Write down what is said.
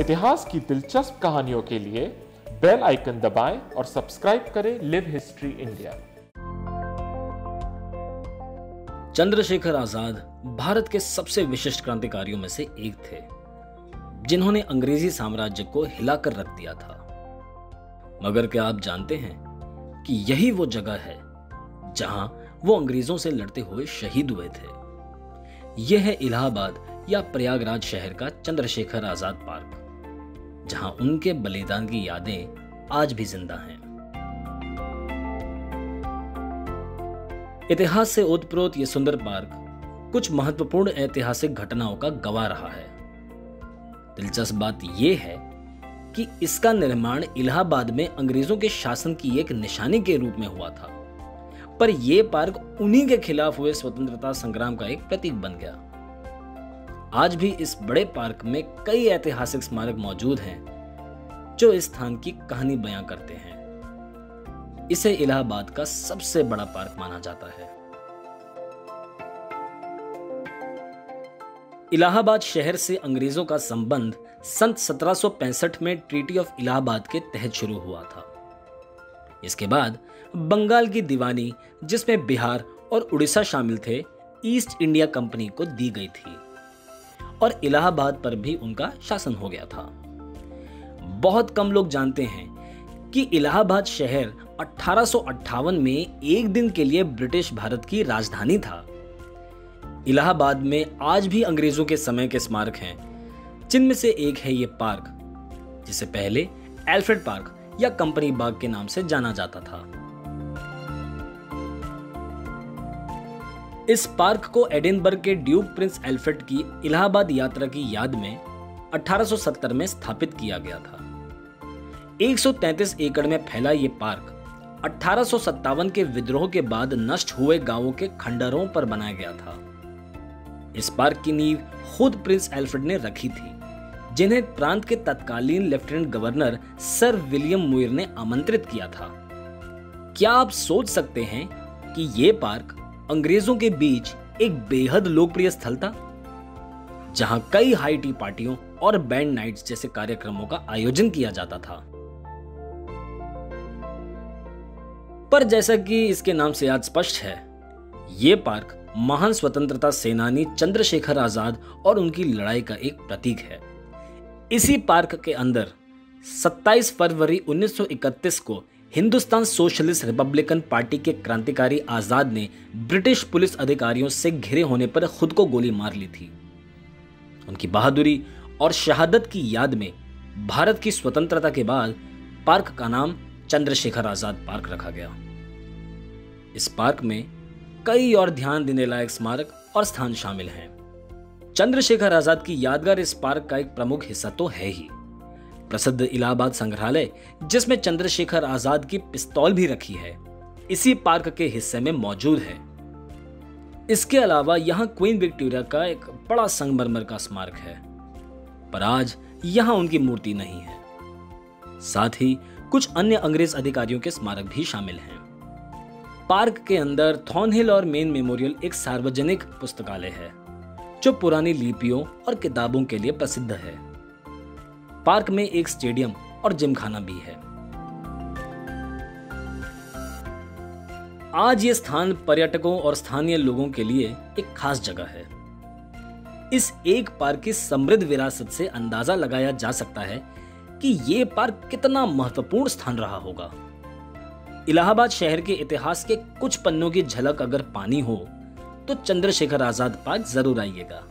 इतिहास की दिलचस्प कहानियों के लिए बेल आइकन दबाएँ और सब्सक्राइब करें live history India. Chandrashekhar Azad Bharat के सबसे विशिष्ट क्रांतिकारियों में से एक थे, जिन्होंने अंग्रेज़ी साम्राज्य को हिलाकर रख दिया था। मगर क्या आप जानते हैं कि यही वो जगह है जहाँ वो अंग्रेज़ों से लड़ते हुए शहीद हुए थे? यह है इलाहाबाद या प्रयागराज शहर का चंद्रशेखर आज़ाद पार्क। जहाँ उनके बलिदान की यादें आज भी ज़िंदा हैं। इतिहास से ओतप्रोत यह सुंदर पार्क कुछ महत्वपूर्ण ऐतिहासिक घटनाओं का गवाह रहा है। दिलचस्प बात यह है कि इसका निर्माण इलाहाबाद में अंग्रेज़ों के शासन की एक निशानी के रूप में हुआ था। पर यह पार्क उन्हीं के खिलाफ हुए स्वतंत्रता संग्राम का एक प्रतीक बन गया। आज भी इस बड़े पार्क में कई ऐतिहासिक स्मारक मौजूद हैं, जो इस स्थान की कहानी बयां करते हैं। इसे इलाहाबाद का सबसे बड़ा पार्क माना जाता है। इलाहाबाद शहर से अंग्रेज़ों का संबंध सन 1765 में ट्रीटी ऑफ़ इलाहाबाद के तहत शुरू हुआ था। इसके बाद बंगाल की दीवानी, जिसमें बिहार और उड़ीसा शामिल थे, ईस्ट इंडिया कंपनी को दी गई थी। और इलाहाबाद पर भी उनका शासन हो गया था। बहुत कम लोग जानते हैं कि इलाहाबाद शहर अठारह में एक दिन के लिए ब्रिटिश भारत की राजधानी था। इलाहाबाद में आज भी अंग्रेज़ों के समय के स्मारक हैं, जिनमें से एक है ये पार्क, जिसे पहले एल्फ्रेड पार्क या कंपनी बाग के नाम से जाना जाता था। इस पार्क को एडिनबर्ग के ड्यूक प्रिंस एल्फ्रेड की इलाहाबाद यात्रा की याद में 1870 में स्थापित किया गया था। 133 एकड़ में फैला ये पार्क अठारह के विद्रोह के बाद नष्ट हुए गाँवों के खंडरों पर बनाया गया था। इस पार्क की नींव खुद प्रिंस एल्फ्रेड ने रखी थी, जिन्हें प्रांत के तत्कालीन lieutenant governor sir William Muir ने आमंत्रित किया था। क्या आप सोच सकते हैं कि यह पार्क अंग्रेज़ों के बीच एक बेहद लोकप्रिय स्थल था, जहाँ कई हाई टी पार्टियों और बैंड नाइट्स जैसे कार्यक्रमों का आयोजन किया जाता था। पर जैसा कि इसके नाम से आज स्पष्ट है यह पार्क महान स्वतंत्रता सेनानी चंद्रशेखर आज़ाद और उनकी लड़ाई का एक प्रतीक है। इसी पार्क के अंदर 27 फरवरी 1931 को हिंदुस्तान सोशलिस्ट रिपब्लिकन पार्टी के क्रांतिकारी आज़ाद ने ब्रिटिश पुलिस अधिकारियों से घिरे होने पर खुद को गोली मार ली थी। उनकी बहादुरी और शहादत की याद में भारत की स्वतंत्रता के बाद पार्क का नाम चंद्रशेखर आज़ाद पार्क रखा गया। इस पार्क में कई और ध्यान देने लायक स्मारक और स्थान शामिल हैं। चंद्रशेखर आज़ाद की यादगार इस पार्क का एक प्रमुख हिस्सा तो है ही। प्रसिद्ध इलाहाबाद संग्रहालय, जिसमें चंद्रशेखर आज़ाद की पिस्तौल भी रखी है, इसी पार्क के हिस्से में मौजूद है। इसके अलावा यहाँ क्वीन विक्टोरिया का एक बड़ा संगमरमर का स्मारक है, पर आज यहाँ उनकी मूर्ति नहीं है। साथ ही कुछ अन्य अंग्रेज़ अधिकारियों के स्मारक भी शामिल हैं। पार्क के अंदर थॉर्नहिल और मेन मेमोरियल एक सार्वजनिक पुस्तकालय है, जो पुरानी लिपियों और किताबों के लिए प्रसिद्ध है। पार्क में एक स्टेडियम और जिमखाना भी है। आज ये स्थान पर्यटकों और स्थानीय लोगों के लिए एक खास जगह है। इस एक पार्क की समृद्ध विरासत से अंदाज़ा लगाया जा सकता है कि ये पार्क कितना महत्वपूर्ण स्थान रहा होगा। इलाहाबाद शहर के इतिहास के कुछ पन्नों की झलक अगर पानी हो तो चंद्रशेखर आज़ाद पार्क ज़रूर आइएगा।